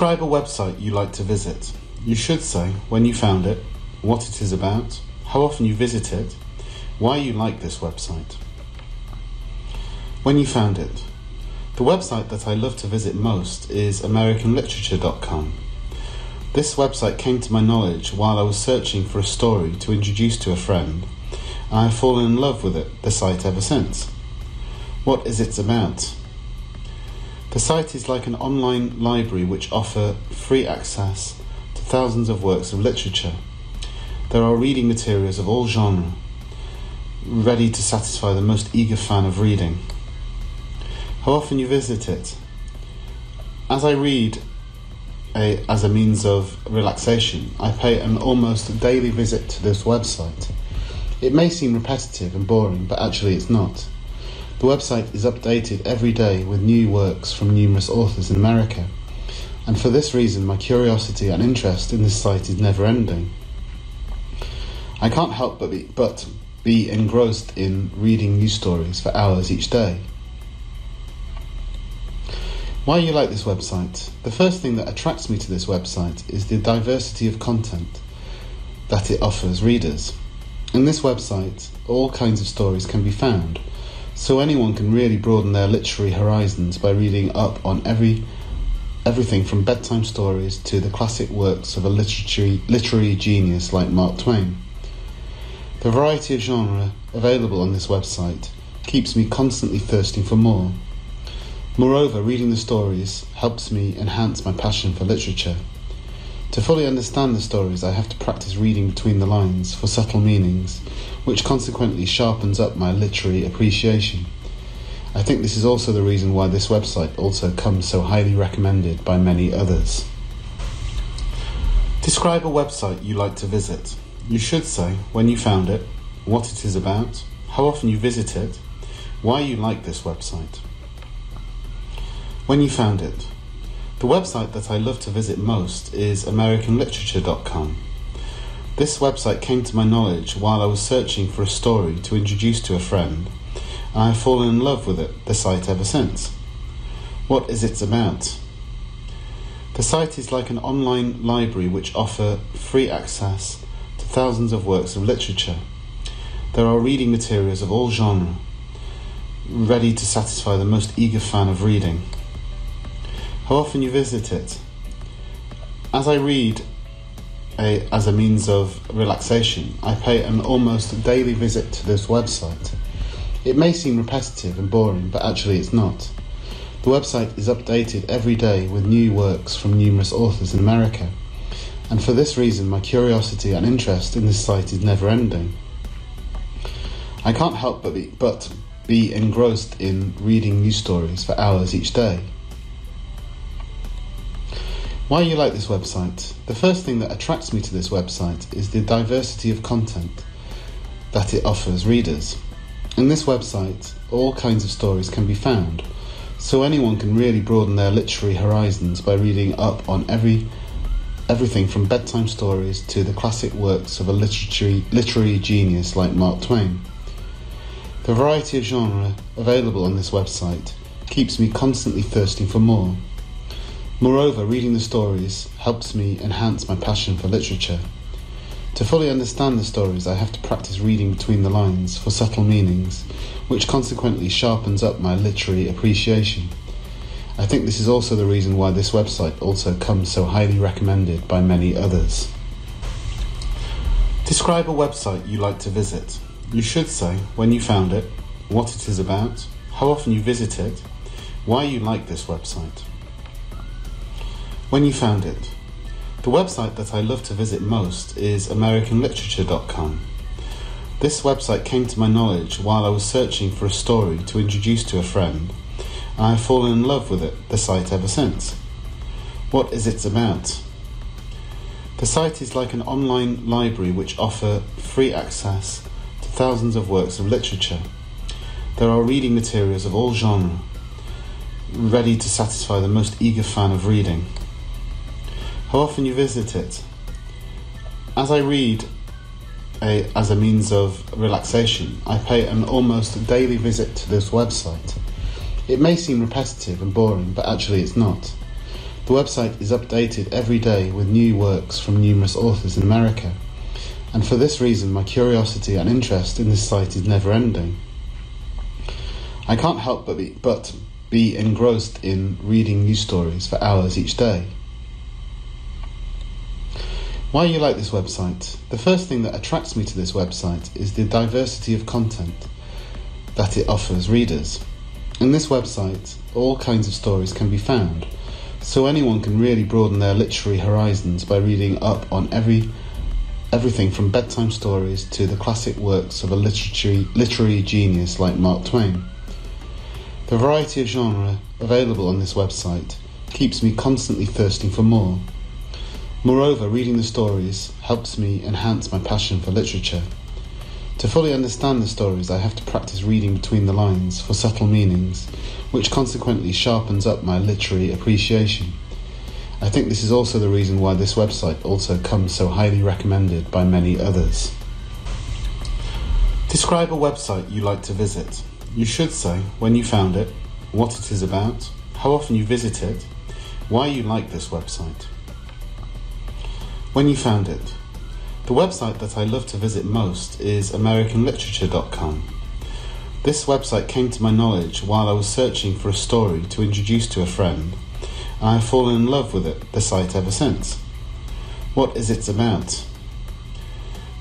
Describe a website you like to visit. You should say when you found it, what it is about, how often you visit it, why you like this website. When you found it. The website that I love to visit most is AmericanLiterature.com. This website came to my knowledge while I was searching for a story to introduce to a friend, and I have fallen in love with it, the site ever since. What is it about? The site is like an online library which offer free access to thousands of works of literature. There are reading materials of all genres, ready to satisfy the most eager fan of reading. How often you visit it? As I read a, as a means of relaxation, I pay an almost daily visit to this website. It may seem repetitive and boring, but actually it's not. The website is updated every day with new works from numerous authors in America, and for this reason, my curiosity and interest in this site is never ending. I can't help but be, but be engrossed in reading news stories for hours each day. Why you like this website? The first thing that attracts me to this website is the diversity of content that it offers readers. In this website, all kinds of stories can be found so anyone can really broaden their literary horizons by reading up on every everything from bedtime stories to the classic works of a literary, literary genius like Mark Twain. The variety of genre available on this website keeps me constantly thirsting for more. Moreover, reading the stories helps me enhance my passion for literature. To fully understand the stories, I have to practice reading between the lines for subtle meanings, which consequently sharpens up my literary appreciation. I think this is also the reason why this website also comes so highly recommended by many others. Describe a website you like to visit. You should say when you found it, what it is about, how often you visit it, why you like this website. When you found it. The website that I love to visit most is AmericanLiterature.com. This website came to my knowledge while I was searching for a story to introduce to a friend, and I have fallen in love with it, the site ever since. What is it about? The site is like an online library which offer free access to thousands of works of literature. There are reading materials of all genres, ready to satisfy the most eager fan of reading. How often you visit it? As I read a, as a means of relaxation, I pay an almost daily visit to this website. It may seem repetitive and boring, but actually it's not. The website is updated every day with new works from numerous authors in America, and for this reason, my curiosity and interest in this site is never ending. I can't help but be, but be engrossed in reading news stories for hours each day. Why you like this website? The first thing that attracts me to this website is the diversity of content that it offers readers. In this website, all kinds of stories can be found, so anyone can really broaden their literary horizons by reading up on every everything from bedtime stories to the classic works of a literary, literary genius like Mark Twain. The variety of genre available on this website keeps me constantly thirsting for more. Moreover, reading the stories helps me enhance my passion for literature. To fully understand the stories, I have to practice reading between the lines for subtle meanings, which consequently sharpens up my literary appreciation. I think this is also the reason why this website also comes so highly recommended by many others. Describe a website you like to visit. You should say when you found it, what it is about, how often you visit it, why you like this website. When you found it. The website that I love to visit most is AmericanLiterature.com. This website came to my knowledge while I was searching for a story to introduce to a friend, and I have fallen in love with it, the site ever since. What is it about? The site is like an online library which offer free access to thousands of works of literature. There are reading materials of all genres, ready to satisfy the most eager fan of reading. How often you visit it? As I read a, as a means of relaxation, I pay an almost daily visit to this website. It may seem repetitive and boring, but actually it's not. The website is updated every day with new works from numerous authors in America, and for this reason, my curiosity and interest in this site is never ending. I can't help but be, but be engrossed in reading news stories for hours each day. Why you like this website? The first thing that attracts me to this website is the diversity of content that it offers readers. In this website, all kinds of stories can be found, so anyone can really broaden their literary horizons by reading up on every everything from bedtime stories to the classic works of a literary, literary genius like Mark Twain. The variety of genre available on this website keeps me constantly thirsting for more. Moreover, reading the stories helps me enhance my passion for literature. To fully understand the stories, I have to practice reading between the lines for subtle meanings, which consequently sharpens up my literary appreciation. I think this is also the reason why this website also comes so highly recommended by many others. Describe a website you like to visit. You should say when you found it, what it is about, how often you visit it, why you like this website. When you found it, the website that I love to visit most is AmericanLiterature.com. This website came to my knowledge while I was searching for a story to introduce to a friend, and I have fallen in love with it, the site ever since. What is it about?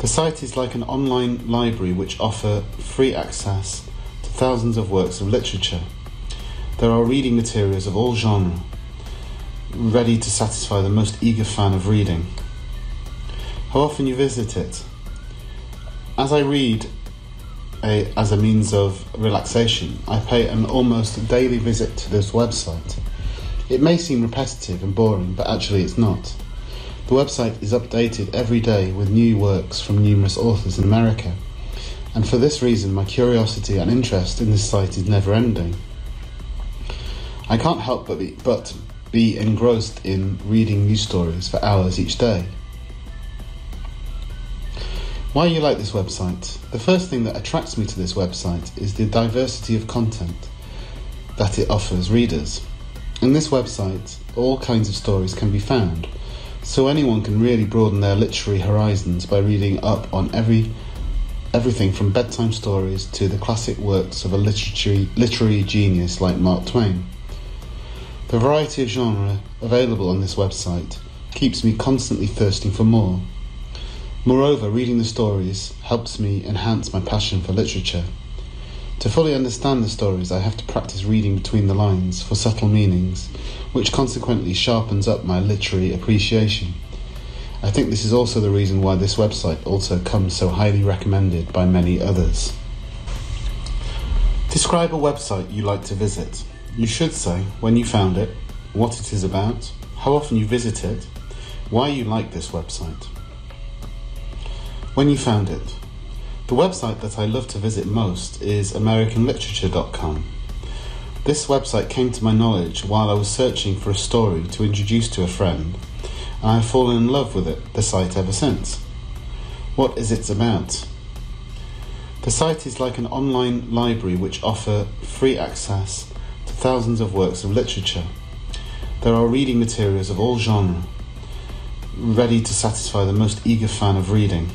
The site is like an online library which offer free access to thousands of works of literature. There are reading materials of all genres, ready to satisfy the most eager fan of reading. How often you visit it? As I read a, as a means of relaxation, I pay an almost daily visit to this website. It may seem repetitive and boring, but actually it's not. The website is updated every day with new works from numerous authors in America, and for this reason, my curiosity and interest in this site is never ending. I can't help but be, but be engrossed in reading news stories for hours each day. Why you like this website? The first thing that attracts me to this website is the diversity of content that it offers readers. In this website, all kinds of stories can be found, so anyone can really broaden their literary horizons by reading up on every everything from bedtime stories to the classic works of a literary, literary genius like Mark Twain. The variety of genre available on this website keeps me constantly thirsting for more. Moreover, reading the stories helps me enhance my passion for literature. To fully understand the stories, I have to practice reading between the lines for subtle meanings, which consequently sharpens up my literary appreciation. I think this is also the reason why this website also comes so highly recommended by many others. Describe a website you like to visit. You should say when you found it, what it is about, how often you visit it, why you like this website. When you found it, the website that I love to visit most is AmericanLiterature.com. This website came to my knowledge while I was searching for a story to introduce to a friend, and I have fallen in love with it, the site ever since. What is it about? The site is like an online library which offer free access to thousands of works of literature. There are reading materials of all genres, ready to satisfy the most eager fan of reading.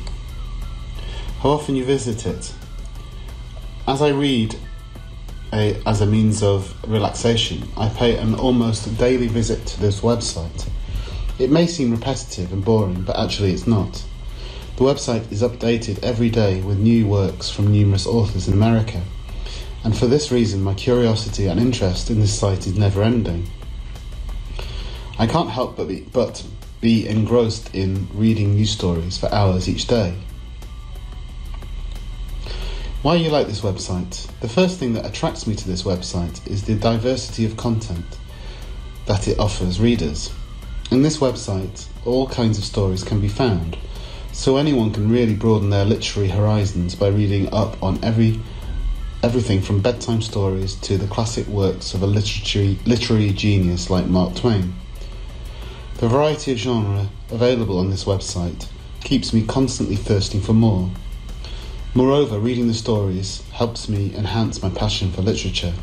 How often you visit it? As I read a, as a means of relaxation, I pay an almost daily visit to this website. It may seem repetitive and boring, but actually it's not. The website is updated every day with new works from numerous authors in America, and for this reason, my curiosity and interest in this site is never ending. I can't help but be, but be engrossed in reading news stories for hours each day. Why you like this website? The first thing that attracts me to this website is the diversity of content that it offers readers. In this website, all kinds of stories can be found, so anyone can really broaden their literary horizons by reading up on every everything from bedtime stories to the classic works of a literary, literary genius like Mark Twain. The variety of genre available on this website keeps me constantly thirsting for more. Moreover, reading the stories helps me enhance my passion for literature.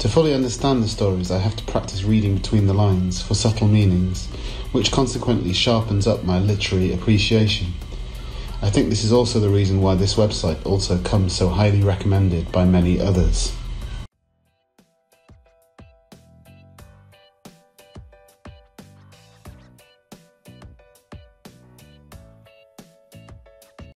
To fully understand the stories, I have to practice reading between the lines for subtle meanings, which consequently sharpens up my literary appreciation. I think this is also the reason why this website also comes so highly recommended by many others.